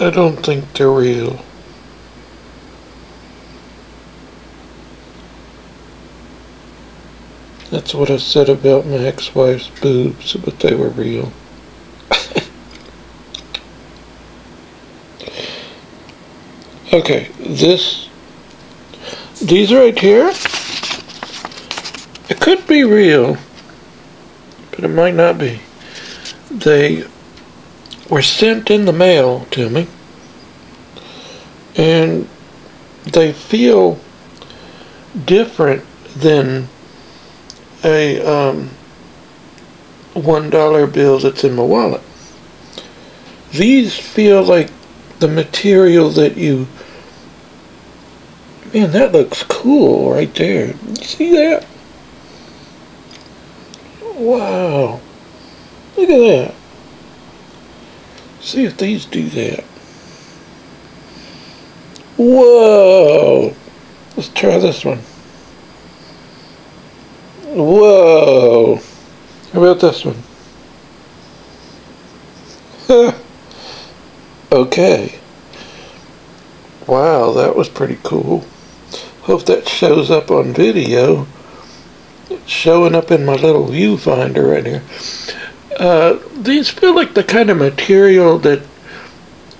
I don't think they're real. That's what I said about my ex-wife's boobs, but they were real. okay, this, these right here, it could be real, but it might not be. They were sent in the mail to me, and they feel different than a um, one dollar bill that's in my wallet. These feel like the material that you. Man, that looks cool right there. You see that? Wow. Look at that. See if these do that. Whoa. Let's try this one. Whoa. How about this one? okay. Wow, that was pretty cool. Hope that shows up on video. It's showing up in my little viewfinder right here. Uh, these feel like the kind of material that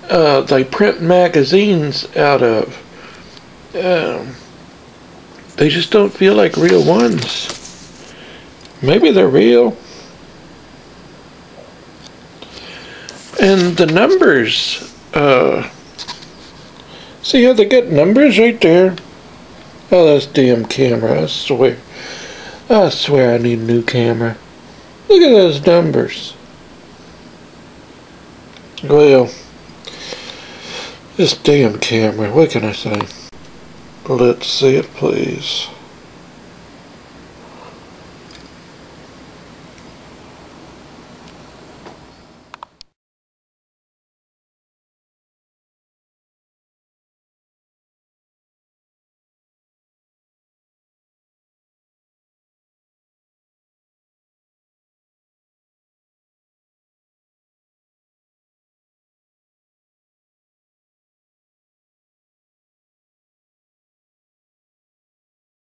uh, they print magazines out of. Um, they just don't feel like real ones. Maybe they're real. And the numbers, uh, see how they get numbers right there? Oh, that's damn camera, I swear. I swear I need a new camera. Look at those numbers. Well, this damn camera, what can I say? Let's see it, please.